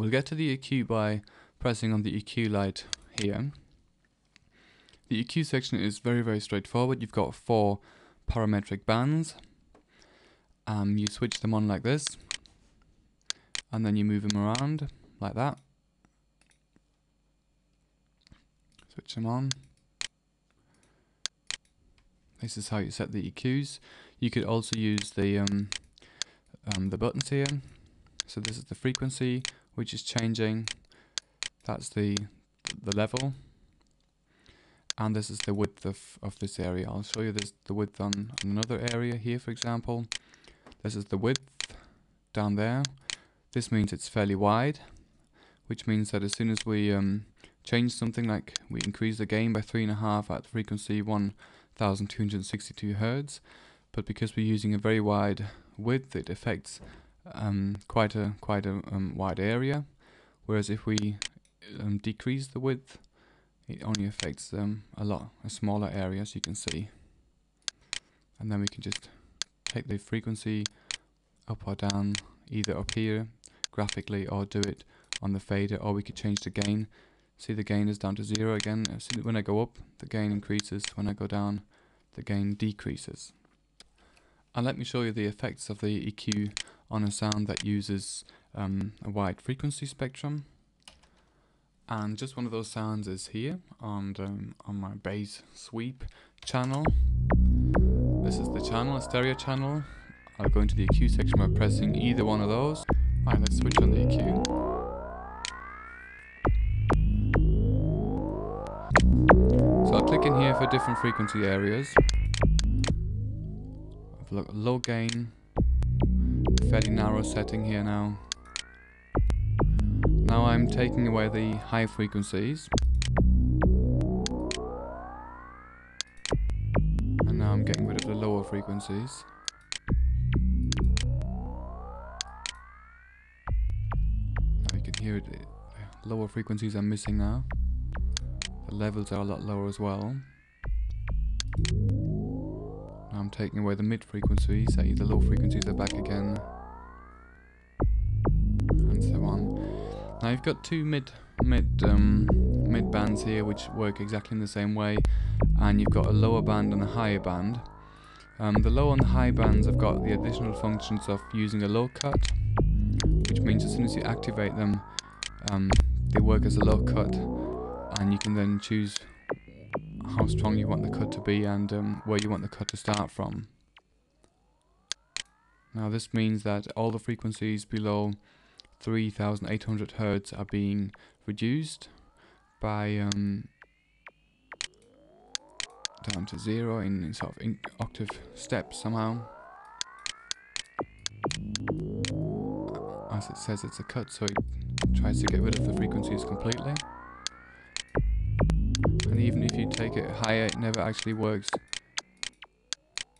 We'll get to the EQ by pressing on the EQ light here. The EQ section is very, very straightforward. You've got four parametric bands. Um, you switch them on like this, and then you move them around like that. Switch them on. This is how you set the EQs. You could also use the um, um, the buttons here. So this is the frequency, which is changing. That's the the level. And this is the width of, of this area. I'll show you this the width on, another area here, for example. This is the width down there. This means it's fairly wide, which means that as soon as we um, change something like we increase the gain by 3.5 at frequency 1262 hertz, but because we're using a very wide width, it affects um, quite a quite a um, wide area. Whereas if we um, decrease the width, it only affects um, a lot a smaller area, as you can see. And then we can just take the frequency up or down, either up here graphically, or do it on the fader, or we could change the gain. See the gain is down to zero again. See When I go up, the gain increases. When I go down, the gain decreases. And let me show you the effects of the EQ on a sound that uses um, a wide frequency spectrum. And just one of those sounds is here on, um, on my bass sweep channel. This is the channel, a stereo channel. I'll go into the EQ section by pressing either one of those. Alright, let's switch on the EQ. So I'll click in here for different frequency areas low gain, fairly narrow setting here now. Now I'm taking away the high frequencies. And now I'm getting rid of the lower frequencies. Now you can hear it, lower frequencies are missing now. The levels are a lot lower as well. I'm taking away the mid frequencies, so the low frequencies are back again, and so on. Now you've got two mid mid um, mid bands here, which work exactly in the same way, and you've got a lower band and a higher band. Um, the low and the high bands have got the additional functions of using a low cut, which means as soon as you activate them, um, they work as a low cut, and you can then choose how strong you want the cut to be and um, where you want the cut to start from. Now this means that all the frequencies below 3800 Hz are being reduced by um, down to zero in, in sort of in octave steps somehow. As it says it's a cut so it tries to get rid of the frequencies completely even if you take it higher, it never actually works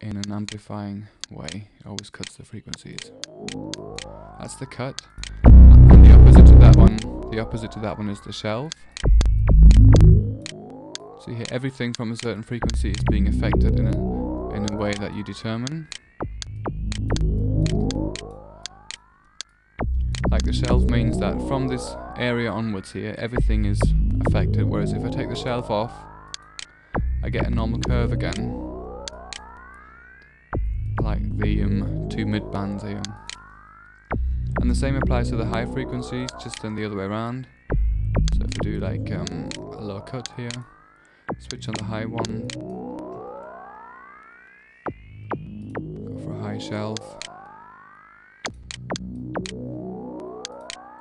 in an amplifying way. It always cuts the frequencies. That's the cut. And the opposite to that one, the opposite to that one is the shelf. So you hear everything from a certain frequency is being affected in a in a way that you determine. Like the shelf means that from this area onwards here, everything is affected, whereas if I take the shelf off, I get a normal curve again. Like the um, two mid bands here. And the same applies to the high frequencies, just in the other way around. So if I do like um, a low cut here, switch on the high one, go for a high shelf,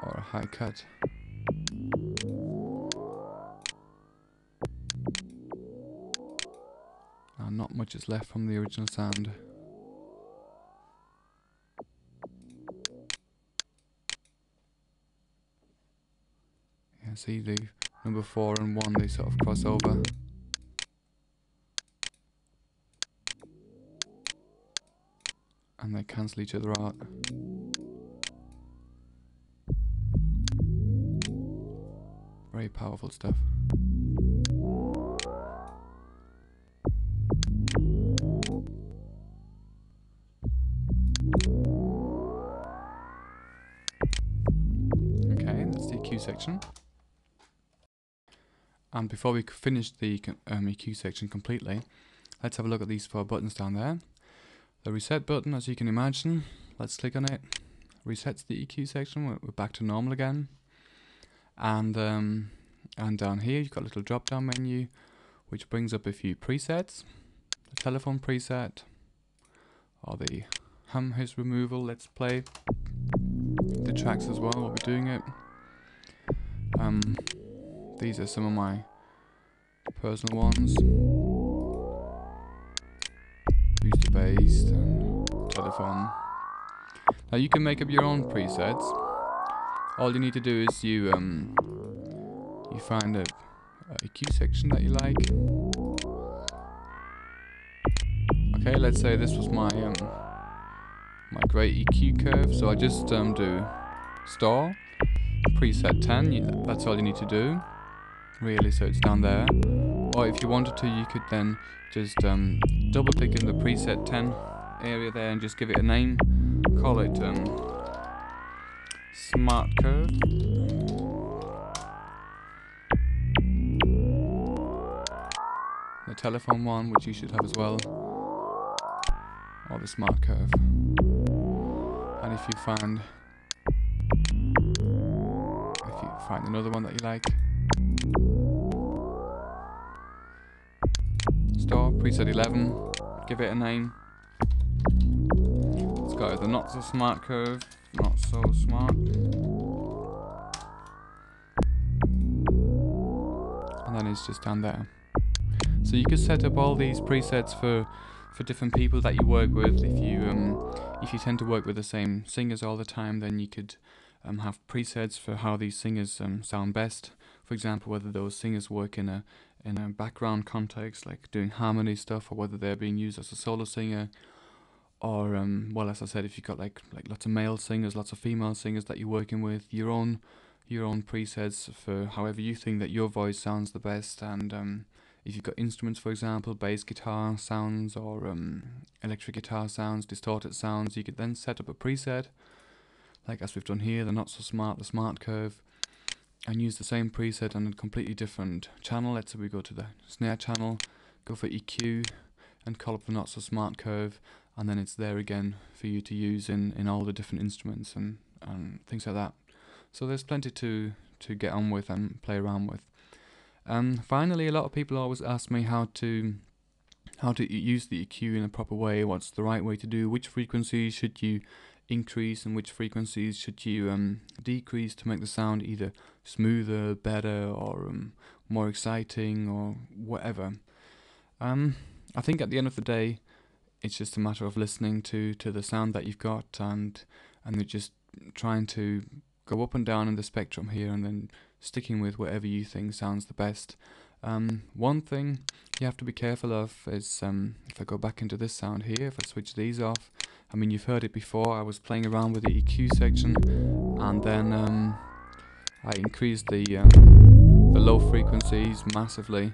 or a high cut. Not much is left from the original sound. Yeah, see the number 4 and 1, they sort of cross over. And they cancel each other out. Very powerful stuff. Section. And before we finish the um, EQ section completely, let's have a look at these four buttons down there. The reset button, as you can imagine, let's click on it. Resets the EQ section, we're, we're back to normal again. And um, and down here you've got a little drop down menu which brings up a few presets. The telephone preset, or the hum hiss removal, let's play the tracks as well while we're doing it. Um, these are some of my personal ones. Booster bass and telephone. Now you can make up your own presets. All you need to do is you um you find a, a EQ section that you like. Okay, let's say this was my um my great EQ curve, so I just um do store preset 10. That's all you need to do really so it's down there or if you wanted to you could then just um, double click in the preset 10 area there and just give it a name call it um, smart curve the telephone one which you should have as well or the smart curve and if you find find another one that you like store, preset 11, give it a name. Let's go the not so smart curve, not so smart. And then it's just down there. So you could set up all these presets for for different people that you work with. If you um, if you tend to work with the same singers all the time, then you could um, have presets for how these singers um, sound best. For example, whether those singers work in a in a background context, like doing harmony stuff, or whether they're being used as a solo singer, or um, well, as I said, if you've got like like lots of male singers, lots of female singers that you're working with, your own your own presets for however you think that your voice sounds the best, and um, if you've got instruments, for example, bass guitar sounds or um, electric guitar sounds, distorted sounds, you could then set up a preset, like as we've done here, the not so smart, the smart curve, and use the same preset on a completely different channel. Let's say we go to the snare channel, go for EQ, and call up the not so smart curve, and then it's there again for you to use in, in all the different instruments and, and things like that. So there's plenty to, to get on with and play around with. Um, finally, a lot of people always ask me how to how to use the EQ in a proper way. What's the right way to do? Which frequencies should you increase and which frequencies should you um, decrease to make the sound either smoother, better, or um, more exciting, or whatever. Um, I think at the end of the day, it's just a matter of listening to, to the sound that you've got and and just trying to go up and down in the spectrum here and then sticking with whatever you think sounds the best. Um, one thing you have to be careful of is um, if I go back into this sound here, if I switch these off, I mean, you've heard it before. I was playing around with the EQ section, and then um, I increased the um, the low frequencies massively,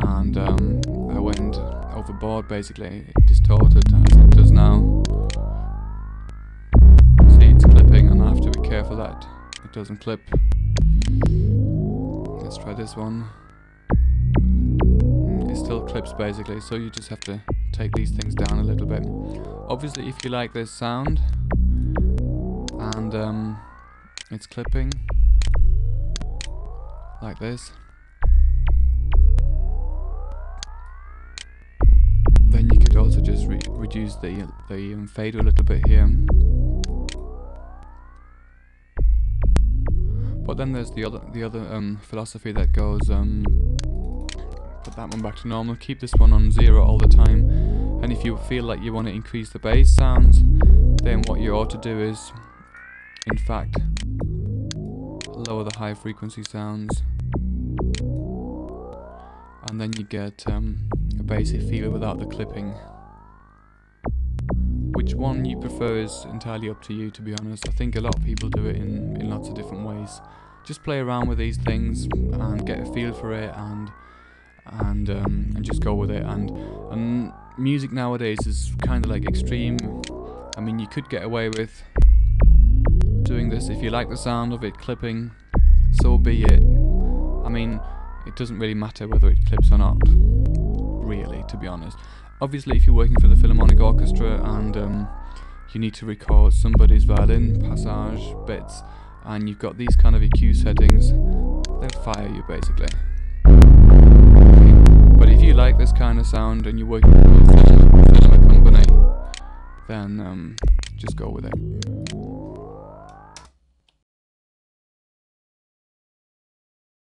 and um, I went overboard. Basically, it distorted as it does now. See, it's clipping, and I have to be careful that it doesn't clip. Let's try this one. It still clips basically, so you just have to take these things down a little bit. Obviously, if you like this sound and um, it's clipping like this, then you could also just re reduce the the um, fade a little bit here. But then there's the other the other um, philosophy that goes um, put that one back to normal, keep this one on zero all the time, and if you feel like you want to increase the bass sounds, then what you ought to do is, in fact, lower the high frequency sounds, and then you get um, a bassy feel without the clipping. Which one you prefer is entirely up to you, to be honest. I think a lot of people do it in, in lots of different ways. Just play around with these things and get a feel for it and and um, and just go with it. And and music nowadays is kind of like extreme. I mean, you could get away with doing this if you like the sound of it clipping so be it. I mean, it doesn't really matter whether it clips or not, really, to be honest. Obviously, if you're working for the Philharmonic Orchestra and um, you need to record somebody's violin passage bits, and you've got these kind of EQ settings, they'll fire you basically. You like this kind of sound and you're working with a company, then um, just go with it.